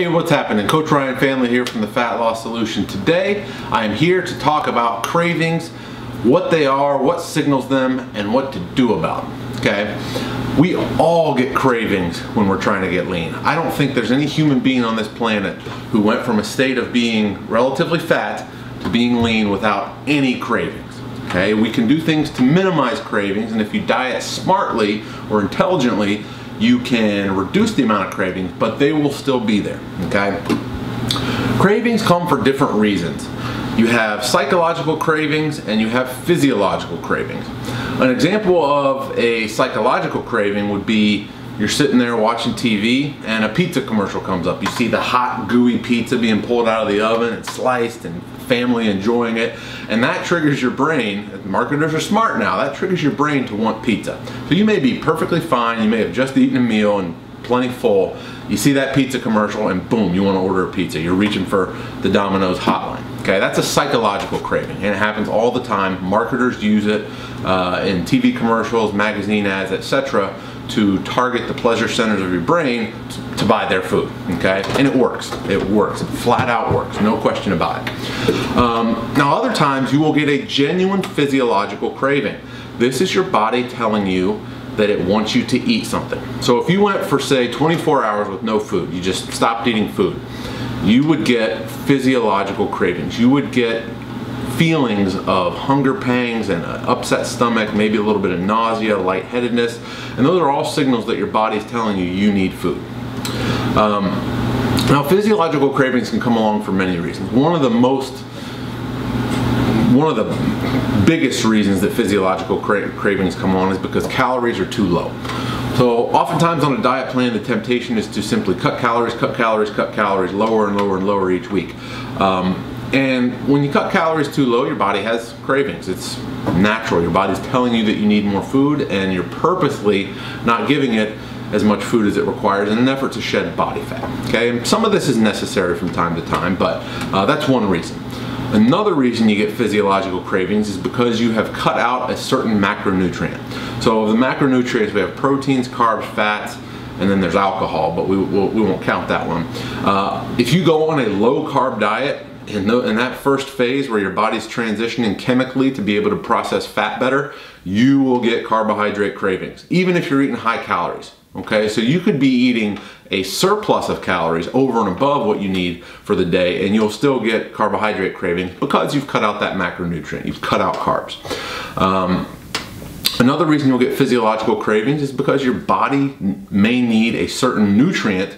Hey, what's happening? Coach Ryan Faehnle here from the Fat Loss Solution. Today, I am here to talk about cravings, what they are, what signals them, and what to do about them, okay? We all get cravings when we're trying to get lean. I don't think there's any human being on this planet who went from a state of being relatively fat to being lean without any cravings. Okay, we can do things to minimize cravings, and if you diet smartly or intelligently, you can reduce the amount of cravings, but they will still be there. Okay, cravings come for different reasons. You have psychological cravings and you have physiological cravings. An example of a psychological craving would be you're sitting there watching TV and a pizza commercial comes up. You see the hot, gooey pizza being pulled out of the oven and sliced and family enjoying it. And that triggers your brain, marketers are smart now, that triggers your brain to want pizza. So you may be perfectly fine, you may have just eaten a meal and plenty full. You see that pizza commercial and boom, you want to order a pizza. You're reaching for the Domino's hotline. Okay, that's a psychological craving and it happens all the time. Marketers use it uh, in TV commercials, magazine ads, etc to target the pleasure centers of your brain to, buy their food, okay? And it works, it works, it flat out works, no question about it. Um, now other times you will get a genuine physiological craving. This is your body telling you that it wants you to eat something. So if you went for say 24 hours with no food, you just stopped eating food, you would get physiological cravings. You would get feelings of hunger pangs and an upset stomach, maybe a little bit of nausea, lightheadedness, and those are all signals that your body is telling you you need food. Um, now, physiological cravings can come along for many reasons. One of the most one of the biggest reasons that physiological cra cravings come on is because calories are too low. So oftentimes on a diet plan, the temptation is to simply cut calories, cut calories, cut calories, lower and lower and lower each week. Um, and when you cut calories too low, your body has cravings. It's natural. Your body's telling you that you need more food and you're purposely not giving it as much food as it requires in an effort to shed body fat. Okay, and some of this is necessary from time to time, but uh, that's one reason. Another reason you get physiological cravings is because you have cut out a certain macronutrient. So the macronutrients, we have proteins, carbs, fats, and then there's alcohol, but we, we'll, we will not count that one. Uh, if you go on a low carb diet, in, the, in that first phase where your body's transitioning chemically to be able to process fat better, you will get carbohydrate cravings, even if you're eating high calories. Okay, so you could be eating a surplus of calories over and above what you need for the day, and you'll still get carbohydrate cravings because you've cut out that macronutrient, you've cut out carbs. Um, another reason you'll get physiological cravings is because your body may need a certain nutrient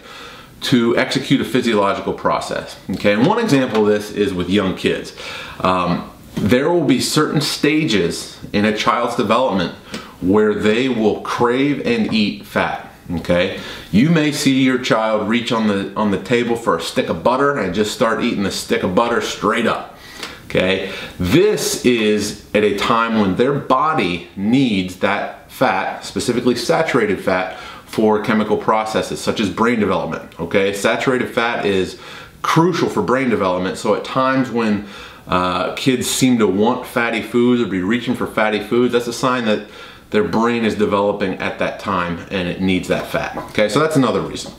to execute a physiological process. Okay, and one example of this is with young kids. Um, there will be certain stages in a child's development where they will crave and eat fat. Okay, you may see your child reach on the on the table for a stick of butter and just start eating the stick of butter straight up. Okay, this is at a time when their body needs that fat, specifically saturated fat, for chemical processes such as brain development. Okay, saturated fat is crucial for brain development. So at times when uh, kids seem to want fatty foods or be reaching for fatty foods, that's a sign that their brain is developing at that time and it needs that fat. Okay, so that's another reason.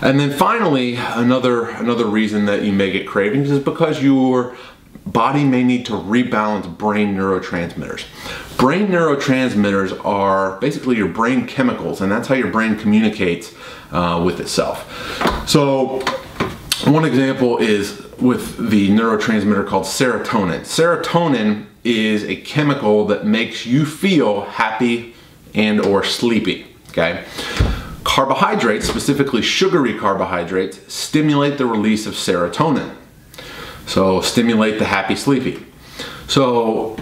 And then finally, another another reason that you may get cravings is because your body may need to rebalance brain neurotransmitters. Brain neurotransmitters are basically your brain chemicals, and that's how your brain communicates uh, with itself. So, one example is with the neurotransmitter called serotonin. Serotonin is a chemical that makes you feel happy and or sleepy, okay? Carbohydrates, specifically sugary carbohydrates, stimulate the release of serotonin. So stimulate the happy sleepy. So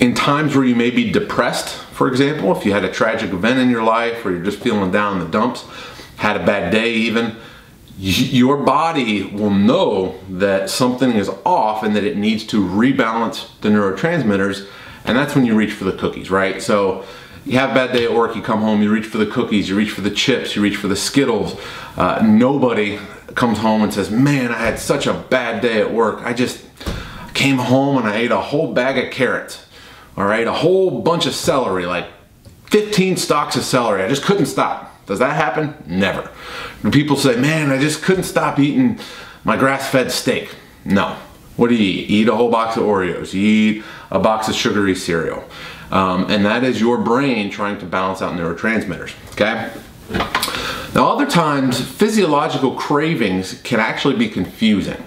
in times where you may be depressed, for example, if you had a tragic event in your life or you're just feeling down in the dumps, had a bad day even, your body will know that something is off and that it needs to rebalance the neurotransmitters and that's when you reach for the cookies, right? So you have a bad day at work, you come home, you reach for the cookies, you reach for the chips, you reach for the Skittles. Uh, nobody comes home and says, man, I had such a bad day at work. I just came home and I ate a whole bag of carrots, all right? A whole bunch of celery, like 15 stalks of celery. I just couldn't stop. Does that happen? Never. People say, man, I just couldn't stop eating my grass-fed steak. No. What do you eat? You eat a whole box of Oreos. You eat a box of sugary cereal. Um, and that is your brain trying to balance out neurotransmitters, okay? Now other times, physiological cravings can actually be confusing.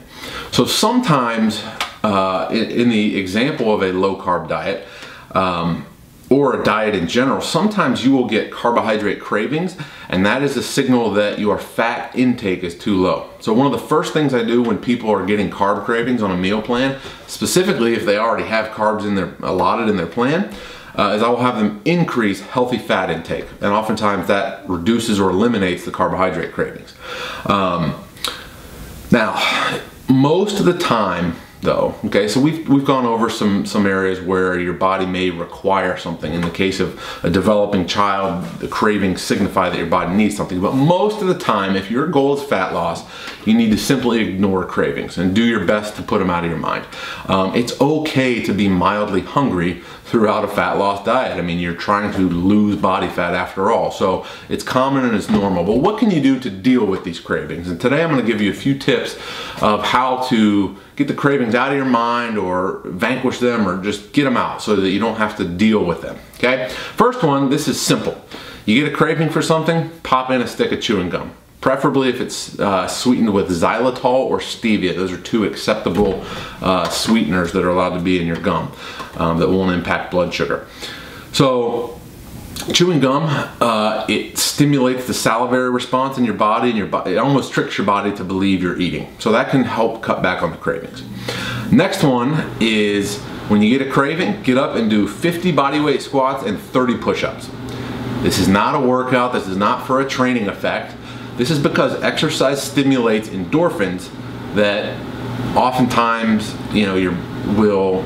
So sometimes, uh, in, in, the example of a low carb diet, um, or a diet in general, sometimes you will get carbohydrate cravings and that is a signal that your fat intake is too low. So one of the first things I do when people are getting carb cravings on a meal plan, specifically if they already have carbs in their allotted in their plan, uh, is I will have them increase healthy fat intake. And oftentimes that reduces or eliminates the carbohydrate cravings. Um, now, most of the time, though. Okay, so we've, we've gone over some, some areas where your body may require something. In the case of a developing child, the cravings signify that your body needs something. But most of the time, if your goal is fat loss, you need to simply ignore cravings and do your best to put them out of your mind. Um, it's okay to be mildly hungry throughout a fat loss diet. I mean, you're trying to lose body fat after all. So it's common and it's normal. But what can you do to deal with these cravings? And today I'm gonna give you a few tips of how to get the cravings out of your mind or vanquish them or just get them out so that you don't have to deal with them, okay? First one, this is simple. You get a craving for something, pop in a stick of chewing gum preferably if it's uh, sweetened with xylitol or stevia. Those are two acceptable uh, sweeteners that are allowed to be in your gum um, that won't impact blood sugar. So chewing gum, uh, it stimulates the salivary response in your body and your body, it almost tricks your body to believe you're eating. So that can help cut back on the cravings. Next one is when you get a craving, get up and do 50 body weight squats and 30 push-ups. This is not a workout, this is not for a training effect. This is because exercise stimulates endorphins that oftentimes, you know, you will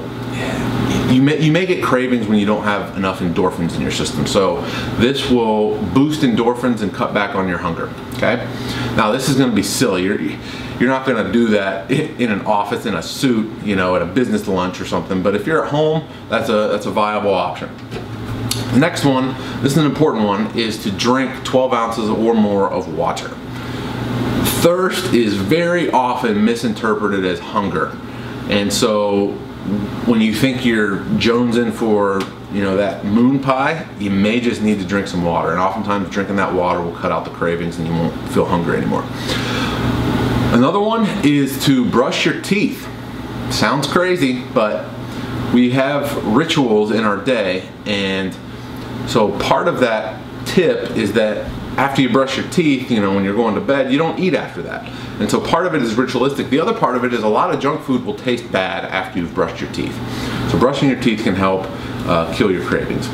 you may, you may get cravings when you don't have enough endorphins in your system. So this will boost endorphins and cut back on your hunger, okay? Now this is gonna be silly. You're, you're not gonna do that in an office, in a suit, you know, at a business lunch or something, but if you're at home, that's a, that's a viable option. Next one, this is an important one, is to drink 12 ounces or more of water. Thirst is very often misinterpreted as hunger. And so when you think you're jonesing for you know that moon pie you may just need to drink some water and oftentimes drinking that water will cut out the cravings and you won't feel hungry anymore another one is to brush your teeth sounds crazy but we have rituals in our day and so part of that tip is that after you brush your teeth, you know, when you're going to bed, you don't eat after that. And so part of it is ritualistic. The other part of it is a lot of junk food will taste bad after you've brushed your teeth. So brushing your teeth can help uh, kill your cravings.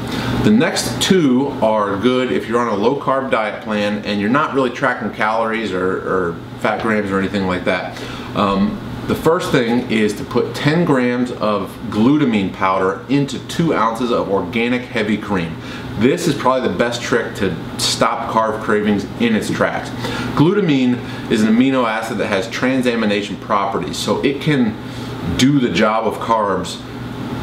The next two are good if you're on a low carb diet plan and you're not really tracking calories or, or fat grams or anything like that. Um, the first thing is to put 10 grams of glutamine powder into two ounces of organic heavy cream. This is probably the best trick to stop carb cravings in its tracks. Glutamine is an amino acid that has transamination properties, so it can do the job of carbs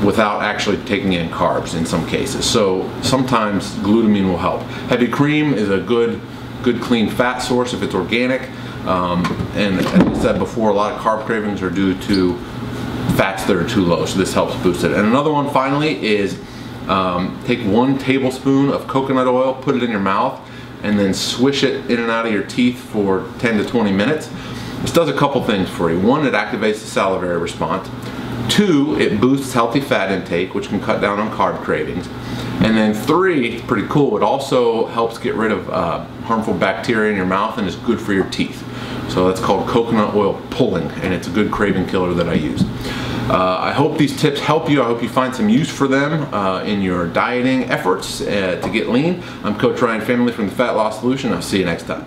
without actually taking in carbs in some cases. So sometimes glutamine will help. Heavy cream is a good, good clean fat source if it's organic. Um, and as I said before, a lot of carb cravings are due to fats that are too low, so this helps boost it. And another one finally is um, take one tablespoon of coconut oil, put it in your mouth, and then swish it in and out of your teeth for 10 to 20 minutes. This does a couple things for you. One, it activates the salivary response. Two, it boosts healthy fat intake, which can cut down on carb cravings. And then three, pretty cool, it also helps get rid of uh, harmful bacteria in your mouth and is good for your teeth. So that's called coconut oil pulling, and it's a good craving killer that I use. Uh, I hope these tips help you. I hope you find some use for them uh, in your dieting efforts uh, to get lean. I'm Coach Ryan Faehnle from the Fat Loss Solution. I'll see you next time.